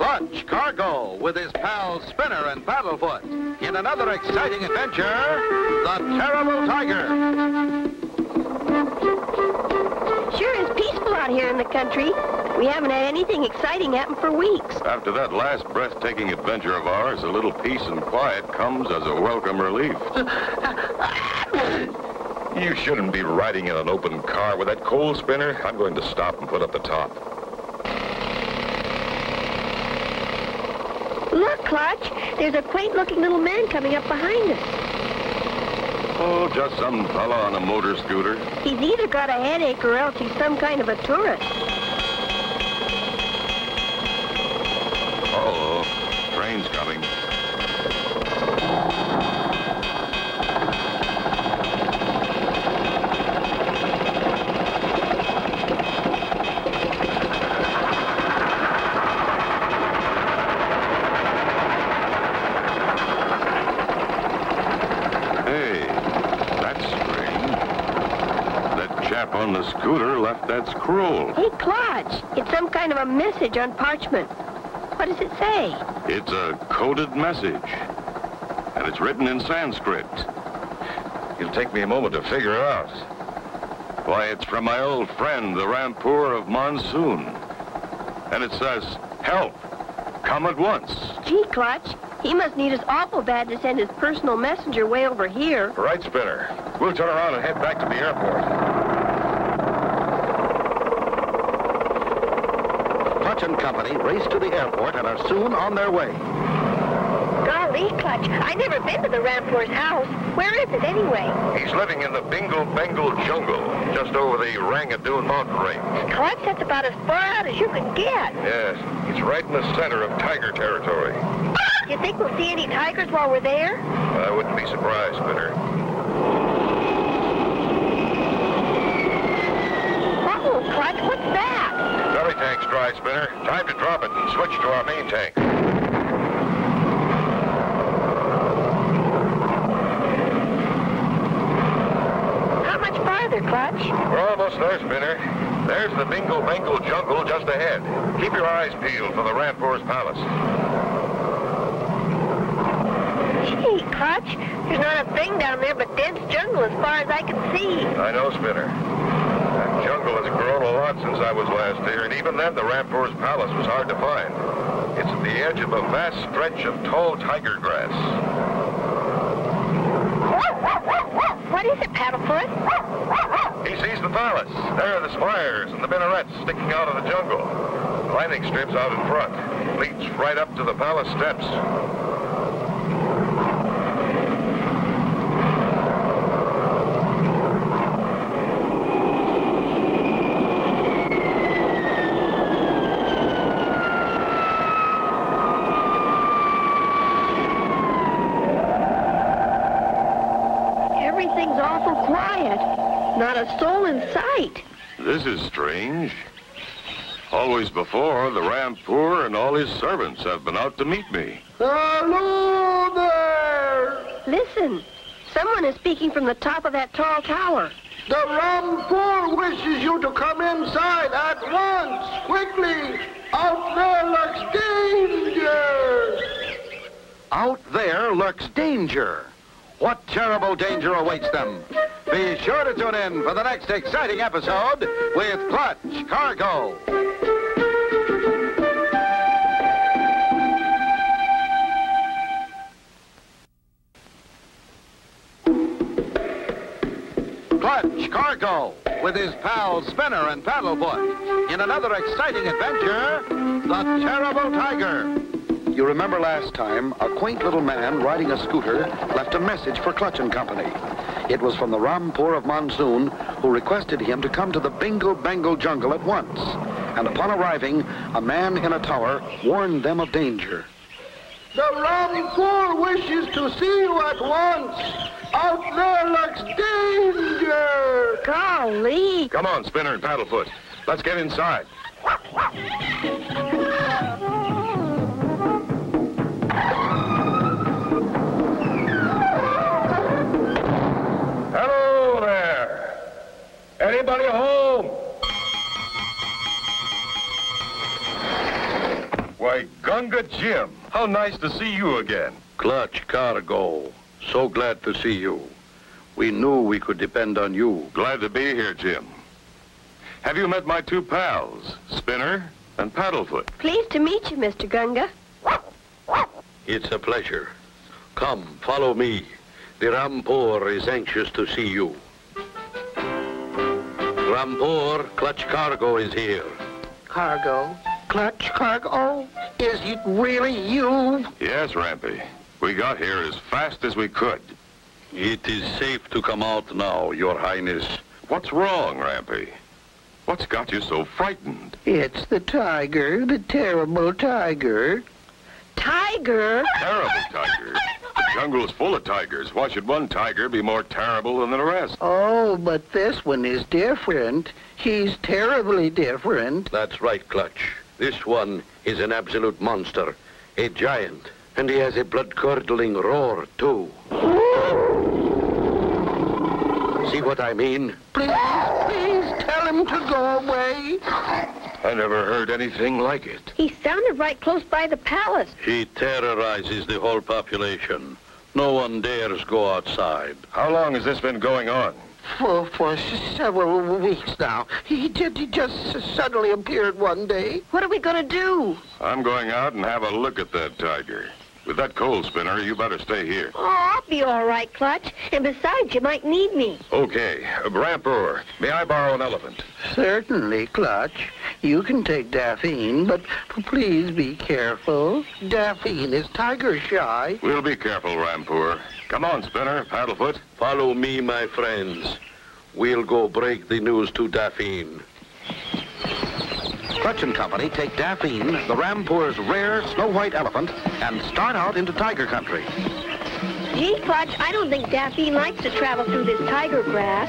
Clutch Cargo with his pals Spinner and Paddlefoot in another exciting adventure, The Terrible Tiger. Sure is peaceful out here in the country. We haven't had anything exciting happen for weeks. After that last breathtaking adventure of ours, a little peace and quiet comes as a welcome relief. you shouldn't be riding in an open car with that coal spinner. I'm going to stop and put up the top. Look, Clutch, there's a quaint-looking little man coming up behind us. Oh, just some fella on a motor scooter. He's either got a headache or else he's some kind of a tourist. Uh-oh, train's coming. Hey, that's strange. That chap on the scooter left Hey, Clutch, it's some kind of a message on parchment. What does it say? It's a coded message. And it's written in Sanskrit. It'll take me a moment to figure it out. Why, it's from my old friend, the Rampur of Monsoon. And it says, help, come at once. Gee, Clutch, he must need us awful bad to send his personal messenger way over here. Right, Spinner. We'll turn around and head back to the airport. And Company race to the airport and are soon on their way. Golly, Clutch, I've never been to the Rampur's house. Where is it anyway? He's living in the Bingle Bengal jungle, just over the Rangadoon mountain range. Clutch, that's about as far out as you can get. Yes, he's right in the center of tiger territory. You think we'll see any tigers while we're there? I wouldn't be surprised, Spinner. Oh, Clutch, what's that? Tank's dry, Spinner. Time to drop it and switch to our main tank. How much farther, Clutch? We're almost there, Spinner. There's the Bingle Bengal jungle just ahead. Keep your eyes peeled for the Rampur's palace. Gee, Clutch, there's not a thing down there but dense jungle as far as I can see. I know, Spinner. Jungle has grown a lot since I was last here, and even then the Rampur's palace was hard to find. It's at the edge of a vast stretch of tall tiger grass. What is it, Paddlefoot? He sees the palace. There are the spires and the minarets sticking out of the jungle. Landing strips out in front. Leads right up to the palace steps. Everything's awful quiet. Not a soul in sight. This is strange. Always before, the Rampur and all his servants have been out to meet me. Hello there! Listen, someone is speaking from the top of that tall tower. The Rampur wishes you to come inside at once, quickly. Out there lurks danger. Out there lurks danger. What terrible danger awaits them? Be sure to tune in for the next exciting episode with Clutch Cargo. Clutch Cargo with his pals Spinner and Paddlefoot in another exciting adventure, The Terrible Tiger. You remember last time, a quaint little man riding a scooter left a message for Clutch and Company. It was from the Rampur of Monsoon, who requested him to come to the Bingle Bengal jungle at once. And upon arriving, a man in a tower warned them of danger. The Rampur wishes to see you at once. Out there lurks danger. Golly. Come on, Spinner and Paddlefoot. Let's get inside. Why, Why, Gunga Jim, how nice to see you again. Clutch Cargo. So glad to see you. We knew we could depend on you. Glad to be here, Jim. Have you met my two pals, Spinner and Paddlefoot? Pleased to meet you, Mr. Gunga. It's a pleasure. Come, follow me. The Rampur is anxious to see you. Rampur, Clutch Cargo is here. Cargo. Clutch cargo. Is it really you? Yes, Rampy. We got here as fast as we could. It is safe to come out now, Your Highness. What's wrong, Rampy? What's got you so frightened? It's the tiger, the terrible tiger. Tiger? Terrible tiger. The jungle's full of tigers. Why should one tiger be more terrible than the rest? Oh, but this one is different. He's terribly different. That's right, Clutch. This one is an absolute monster, a giant, and he has a blood-curdling roar, too. See what I mean? Please, please tell him to go away. I never heard anything like it. He sounded right close by the palace. He terrorizes the whole population. No one dares go outside. How long has this been going on? For, for several weeks now. He did. He just suddenly appeared one day. What are we going to do? I'm going out and have a look at that tiger. With that coal spinner, you better stay here. Oh, I'll be all right, Clutch. And besides, you might need me. Okay. Uh, Rampur, may I borrow an elephant? Certainly, Clutch. You can take Daphne, but please be careful. Daphne is tiger shy. We'll be careful, Rampur. Come on, Spinner, Paddlefoot. Follow me, my friends. We'll go break the news to Daphne. Clutch and Company take Daphne, the Rampur's rare snow white elephant, and start out into tiger country. Gee, Clutch, I don't think Daphne likes to travel through this tiger grass.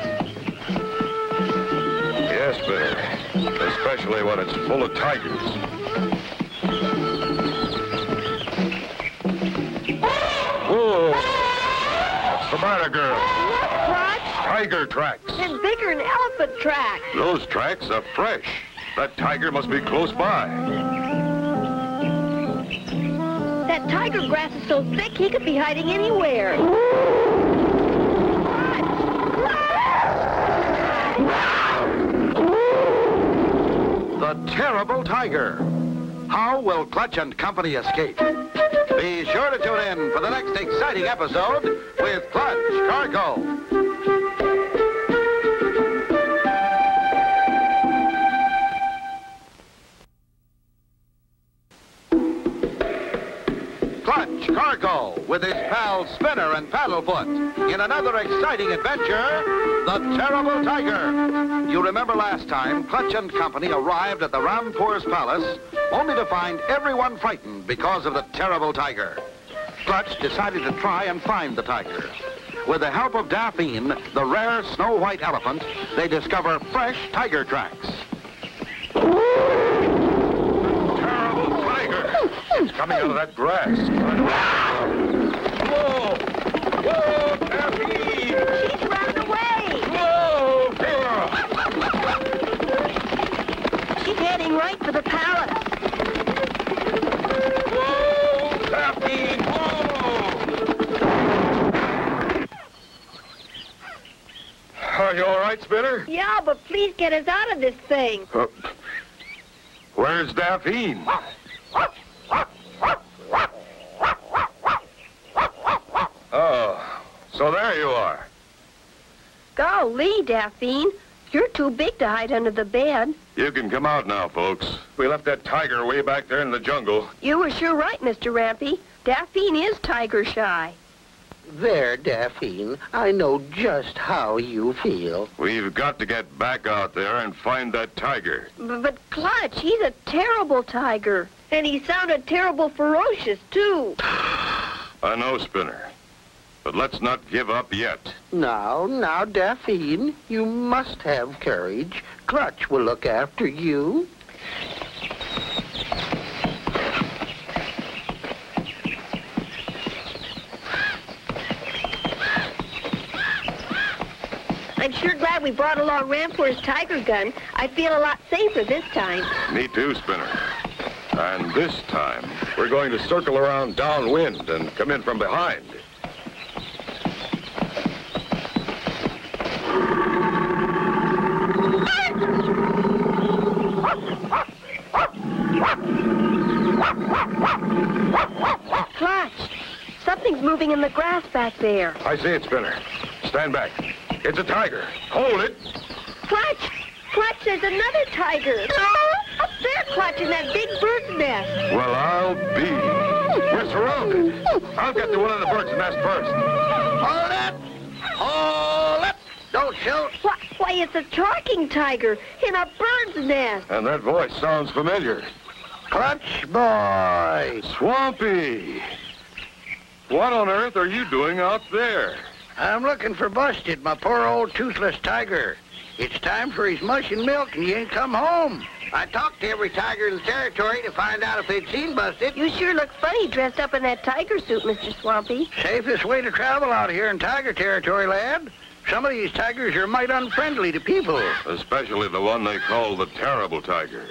Yes, Spinner. Especially when it's full of tigers. Whoa! What's the matter, girl? Look, Clutch, Tiger tracks. it's bigger than elephant tracks. Those tracks are fresh. That tiger must be close by. That tiger grass is so thick he could be hiding anywhere. The terrible tiger. How will Clutch and Company escape? Be sure to tune in for the next exciting episode with Clutch Cargo. With his pals Spinner and Paddlefoot in another exciting adventure, The Terrible Tiger. You remember last time, Clutch and Company arrived at the Rampur's palace only to find everyone frightened because of the terrible tiger. Clutch decided to try and find the tiger. With the help of Daphne, the rare snow white elephant, they discover fresh tiger tracks. Terrible tiger. It's coming out of that grass. Whoa! Whoa, Daphne! She's running away. Whoa, girl! She's heading right for the palace. Whoa, Daphne! Whoa! Are you all right, Spinner? Yeah, but please get us out of this thing. Uh, where's Daphne? Oh, so there you are. Golly, Daphne, you're too big to hide under the bed. You can come out now, folks. We left that tiger way back there in the jungle. You were sure right, Mr. Rampy. Daphne is tiger shy. There, Daphne. I know just how you feel. We've got to get back out there and find that tiger. B- but Clutch, he's a terrible tiger. And he sounded terrible ferocious, too. I know, Spinner. But let's not give up yet. Now, now, Daphne, you must have courage. Clutch will look after you. I'm sure glad we brought along Rampur's tiger gun. I feel a lot safer this time. Me too, Spinner. And this time, we're going to circle around downwind and come in from behind. Clutch, something's moving in the grass back there. I see it, Spinner. Stand back. It's a tiger. Hold it. Clutch, Clutch, there's another tiger. Up there, Clutch, in that big bird's nest. Well, I'll be. We're surrounded. I'll get to one of the bird's nest first. Hold it! Hold it! Don't shoot! Why, why, it's a talking tiger in a bird's nest. And that voice sounds familiar. Clutch boy! Swampy! What on earth are you doing out there? I'm looking for Busted, my poor old toothless tiger. It's time for his mush and milk, and he ain't come home. I talked to every tiger in the territory to find out if they'd seen Busted. You sure look funny dressed up in that tiger suit, Mr. Swampy. Safest way to travel out here in tiger territory, lad. Some of these tigers are might unfriendly to people. Especially the one they call the Terrible Tiger.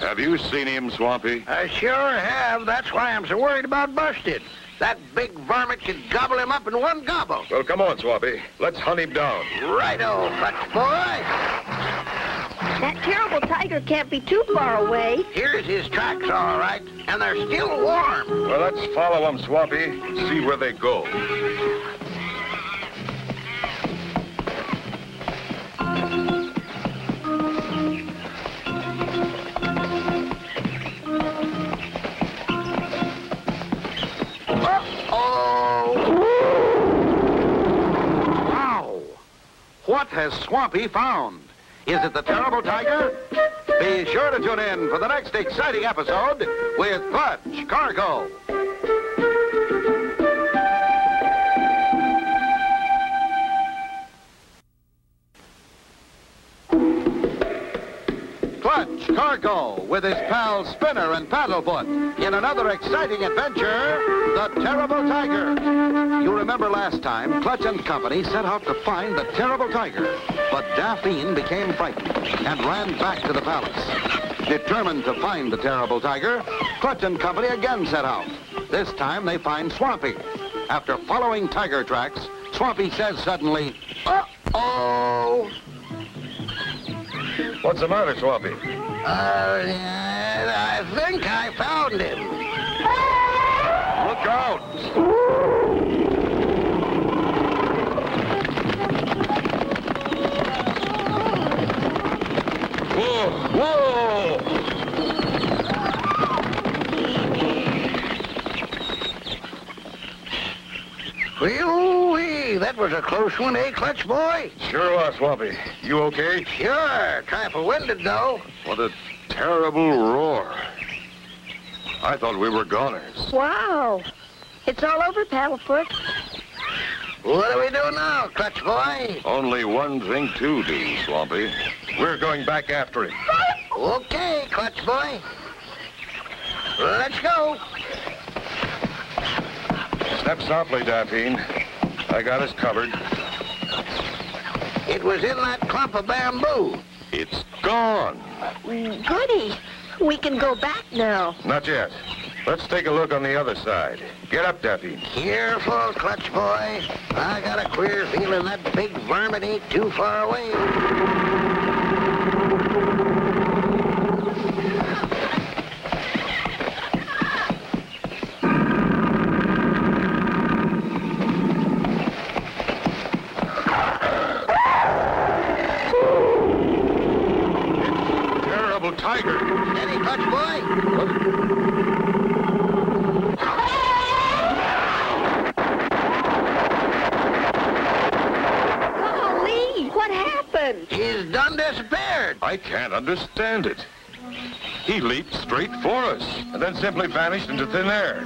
Have you seen him, Swampy? I sure have. That's why I'm so worried about Busted. That big varmint could gobble him up in one gobble. Well, come on, Swampy. Let's hunt him down. Right, Righto, Clutch boy. That terrible tiger can't be too far away. Here's his tracks, all right, and they're still warm. Well, let's follow them, Swampy. See where they go. What has Swampy found? Is it the terrible tiger? Be sure to tune in for the next exciting episode with Clutch Cargo. With his pals Spinner and Paddlefoot in another exciting adventure, The Terrible Tiger. You remember last time, Clutch and Company set out to find the Terrible Tiger, but Daphne became frightened and ran back to the palace. Determined to find the Terrible Tiger, Clutch and Company again set out. This time they find Swampy. After following tiger tracks, Swampy says suddenly, Oh! What's the matter, Swampy? Uh, I think I found him. Look out! Whoa! Whoa! Whee-wee, that was a close one, eh, Clutch boy? Sure was, Swampy. You okay? Sure, trifle winded though. What a terrible roar. I thought we were goners. Wow. It's all over, Paddlefoot. What do we do now, Clutch boy? Only one thing to do, Swampy. We're going back after him. Okay, Clutch boy. Let's go. Step softly, Daphne. I got us covered. It was in that clump of bamboo. It's gone. Goody. We can go back now. Not yet. Let's take a look on the other side. Get up, Daffy. Careful, Clutch boy. I got a queer feeling that big varmint ain't too far away. Terrible tiger. Steady, Clutch boy. Golly, what happened? He's done disappeared. I can't understand it. He leaped straight for us and then simply vanished into thin air.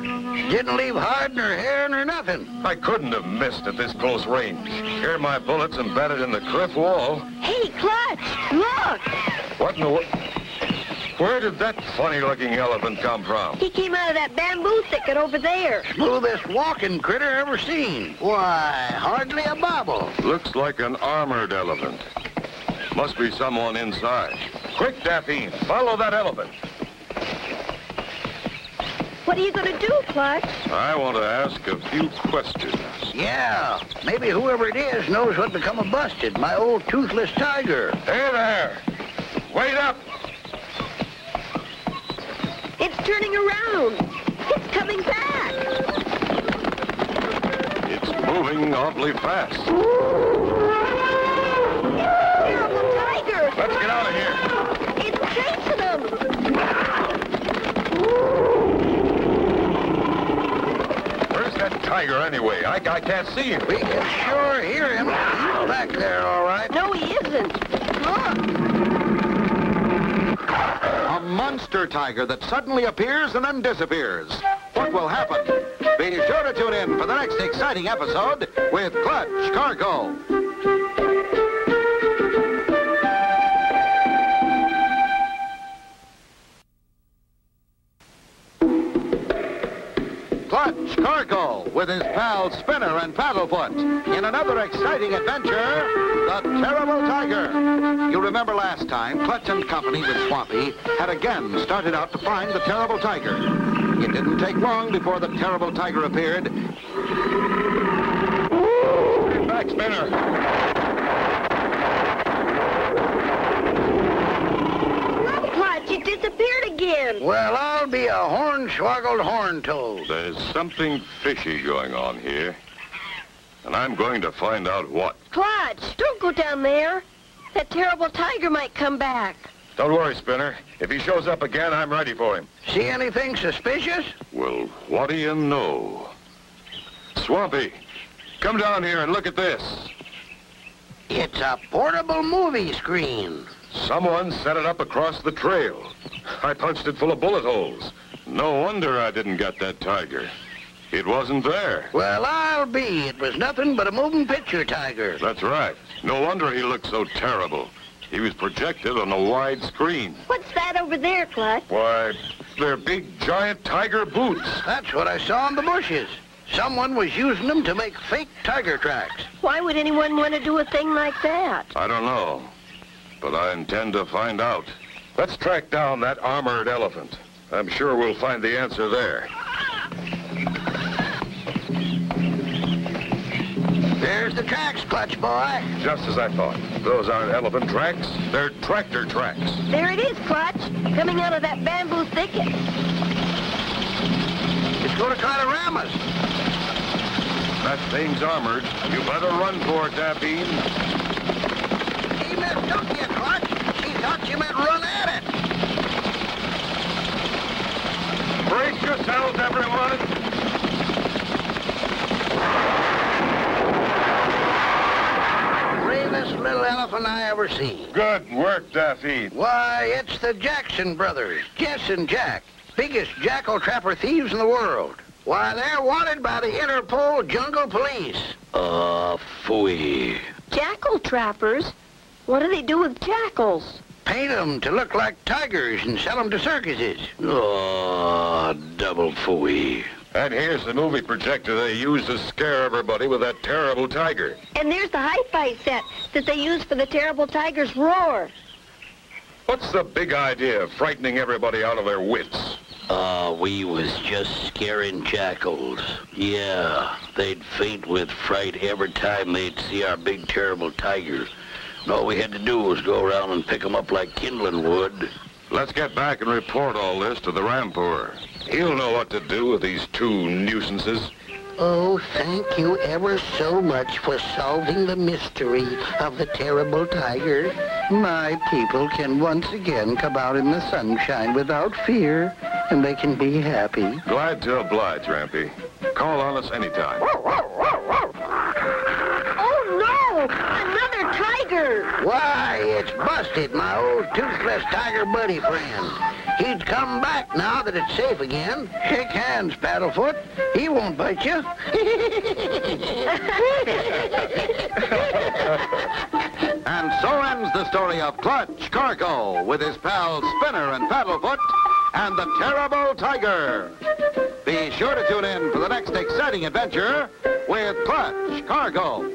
Didn't leave hide nor hair nor nothing. I couldn't have missed at this close range. Here are my bullets embedded in the cliff wall. Hey, Clutch, look. What in the world? Where did that funny-looking elephant come from? He came out of that bamboo thicket over there. Smoothest walking critter ever seen. Why, hardly a bobble. Looks like an armored elephant. Must be someone inside. Quick, Daphne, follow that elephant. What are you going to do, Clutch? I want to ask a few questions. Yeah, maybe whoever it is knows what become of Busted, my old toothless tiger. Hey there! Wait up! It's turning around. It's coming back. It's moving awfully fast. Terrible tiger. Let's get out of here. It's chasing him. Where's that tiger anyway? I, I can't see him. We can sure hear him. He's back there, all right. No, he isn't. Look. Monster tiger that suddenly appears and then disappears. What will happen? Be sure to tune in for the next exciting episode with Clutch Cargo. With his pal Spinner and Paddlefoot in another exciting adventure, The Terrible Tiger. You remember last time, Clutch and Company with Swampy had again started out to find the Terrible Tiger. It didn't take long before the Terrible Tiger appeared. Back, Spinner. Look, Clutch, it disappeared again. Well, I'll be a hornswoggled horn-toad. There's something fishy going on here. And I'm going to find out what. Clutch, don't go down there. That terrible tiger might come back. Don't worry, Spinner. If he shows up again, I'm ready for him. See anything suspicious? Well, what do you know? Swampy, come down here and look at this. It's a portable movie screen. Someone set it up across the trail. I punched it full of bullet holes. No wonder I didn't get that tiger. It wasn't there. Well, I'll be. It was nothing but a moving picture tiger. That's right. No wonder he looked so terrible. He was projected on a wide screen. What's that over there, Clutch? Why, they're big, giant tiger boots. That's what I saw in the bushes. Someone was using them to make fake tiger tracks. Why would anyone want to do a thing like that? I don't know, but I intend to find out. Let's track down that armored elephant. I'm sure we'll find the answer there. There's the tracks, Clutch Boy. Just as I thought. Those aren't elephant tracks. They're tractor tracks. There it is, Clutch, coming out of that bamboo thicket. It's going to try to ram us. That thing's armored. You better run for it, Daphne. He mistook you, Clutch. She thought you meant run at it. Brace yourselves, everyone. Bravest little elephant I ever seen. Good work, Daffy. Why, it's the Jackson brothers, Jess and Jack. Biggest jackal trapper thieves in the world. Why, they're wanted by the Interpol Jungle Police. Uh, phooey. Jackal trappers? What do they do with jackals? Paint 'em to look like tigers and sell them to circuses. Oh, double phooey. And here's the movie projector they used to scare everybody with that terrible tiger. And there's the hi-fi set that they use for the terrible tiger's roar. What's the big idea of frightening everybody out of their wits? Uh, we was just scaring jackals. Yeah, they'd faint with fright every time they'd see our big terrible tiger. And all we had to do was go around and pick pick 'em up like kindling wood. Let's get back and report all this to the Rampur. He'll know what to do with these two nuisances. Oh, thank you ever so much for solving the mystery of the terrible tiger. My people can once again come out in the sunshine without fear, and they can be happy. Glad to oblige, Rampy. Call on us anytime. Oh, no! Another tiger! Why, it's Busted, my old toothless tiger buddy friend. He'd come back now that it's safe again. Shake hands, Paddlefoot. He won't bite you. And so ends the story of Clutch Cargo with his pals Spinner and Paddlefoot and the Terrible Tiger. Be sure to tune in for the next exciting adventure with Clutch Cargo.